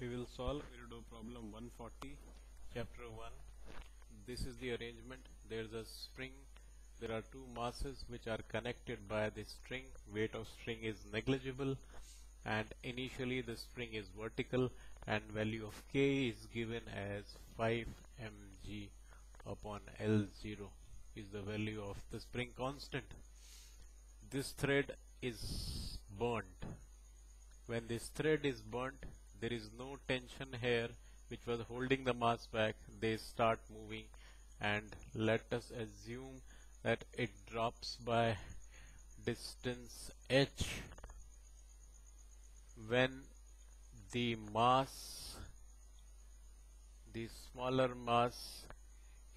we will solve we will do problem 140 chapter 1 this is the arrangement. There's a spring there are two masses which are connected by the string. Weight of string is negligible and initially the spring is vertical and value of k is given as 5 mg upon L0 is the value of the spring constant. This thread is burnt. When this thread is burnt there is no tension here which was holding the mass back. They start moving and let us assume that it drops by distance h when the mass the smaller mass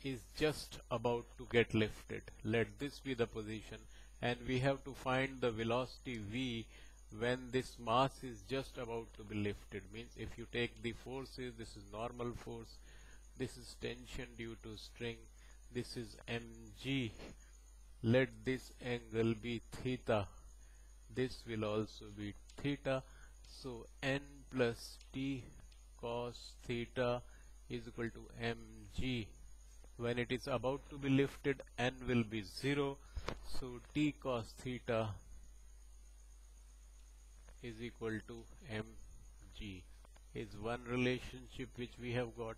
is just about to get lifted. Let this be the position. And we have to find the velocity v when this mass is just about to be lifted means if you take the forces this is normal force this is tension due to string this is mg let this angle be theta this will also be theta. So n plus t cos theta is equal to mg when it is about to be lifted n will be 0 so t cos theta is equal to mg is one relationship which we have got.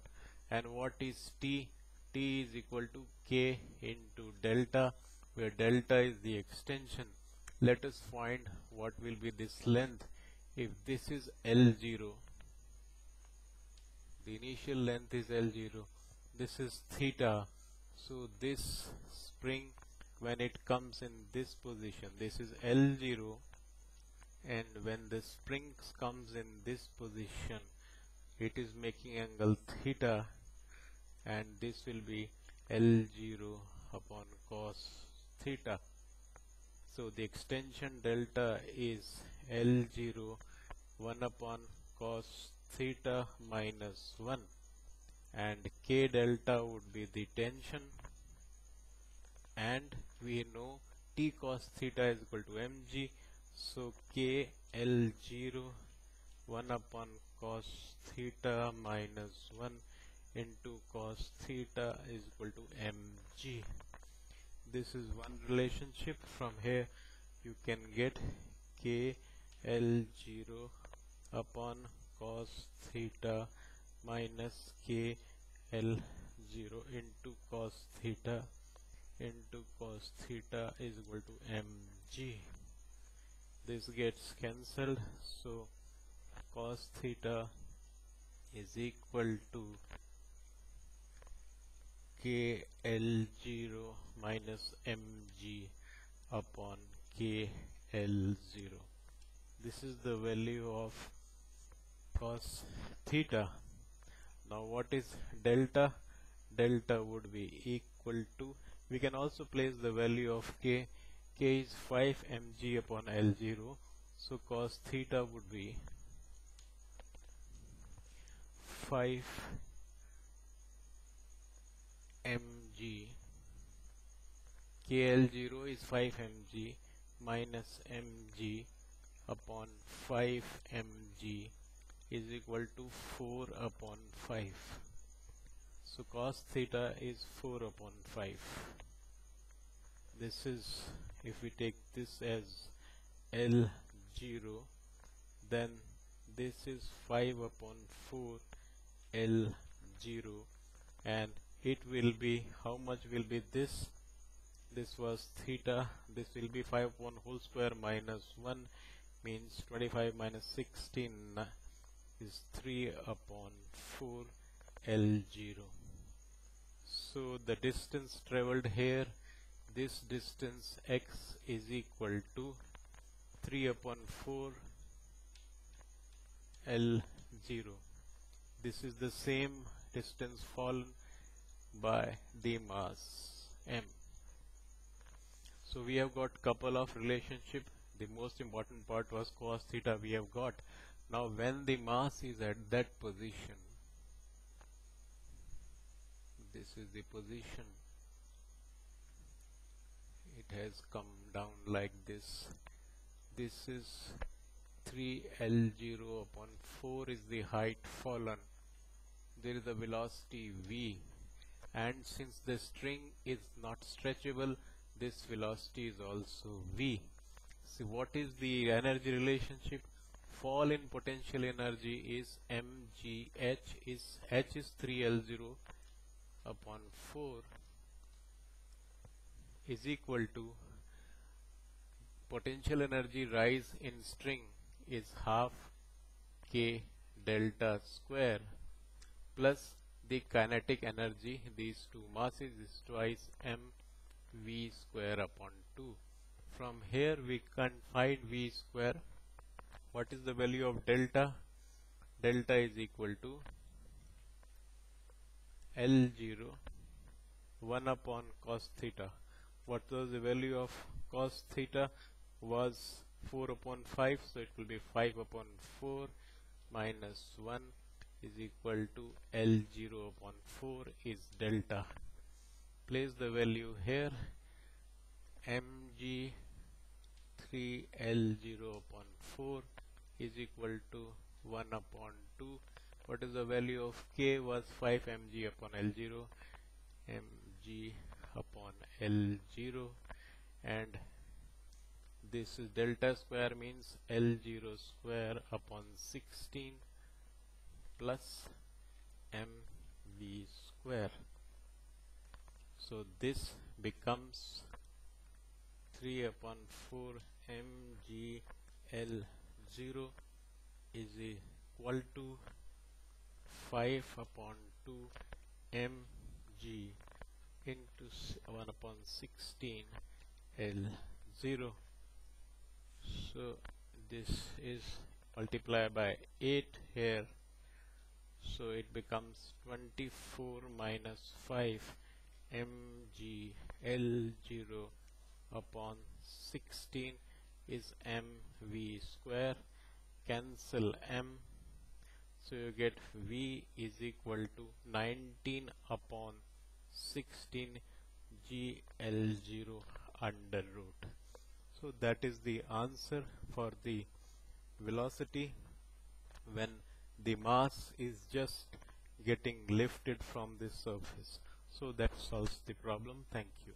And what is t? T is equal to k into delta where delta is the extension. Let us find what will be this length. If this is L0 the initial length is L0 this is theta. So this spring when it comes in this position this is L0 and when the springs comes in this position it is making angle theta and this will be L0 upon cos theta. So the extension delta is L0 1 upon cos theta minus 1 and K delta would be the tension. And we know T cos theta is equal to mg so K L0 1 upon cos theta minus 1 into cos theta is equal to mg. This is one relationship. From here you can get K L0 upon cos theta minus K L0 into cos theta into cos theta is equal to mg this gets cancelled so cos theta is equal to KL0 minus mg upon KL0 this is the value of cos theta. Now what is delta? Delta would be equal to we can also place the value of k k is 5 mg upon L0 so cos theta would be 5 mg KL0 is 5 mg minus mg upon 5 mg is equal to 4 upon 5 so cos theta is 4 upon 5 this is if we take this as L0 then this is 5 upon 4 L0 and it will be how much will be this? This was theta. This will be 5 upon whole square minus 1 means 25 minus 16 is 3 upon 4 L0 so the distance traveled here this distance x is equal to 3 upon 4 L0 this is the same distance fallen by the mass m. So we have got couple of relationship. The most important part was cos theta we have got. Now when the mass is at that position this is the position it has come down like this this is 3 L0 upon 4 is the height fallen. There is a velocity V and since the string is not stretchable this velocity is also V. See what is the energy relationship? Fall in potential energy is mgh is h is 3L0 upon 4 is equal to potential energy rise in string is half k delta square plus the kinetic energy these two masses is twice m v square upon 2 from here we can find v square. What is the value of delta? Delta is equal to L0 1 upon cos theta what was the value of cos theta was 4 upon 5 so it will be 5 upon 4 minus 1 is equal to L0 upon 4 is delta. Place the value here. Mg 3 L0 upon 4 is equal to 1 upon 2 what is the value of k was 5 mg upon L0 mg upon L0 and this is delta square means L0 square upon 16 plus mv square. So this becomes 3 upon 4 mg L0 is equal to 5 upon 2 mg into 1 upon 16 L0 so this is multiplied by 8 here. So it becomes 24 minus 5 mg L0 upon 16 is mv square. Cancel m. So you get v is equal to 19 upon 16 gl0 under root so that is the answer for the velocity when the mass is just getting lifted from the surface. So that solves the problem. Thank you.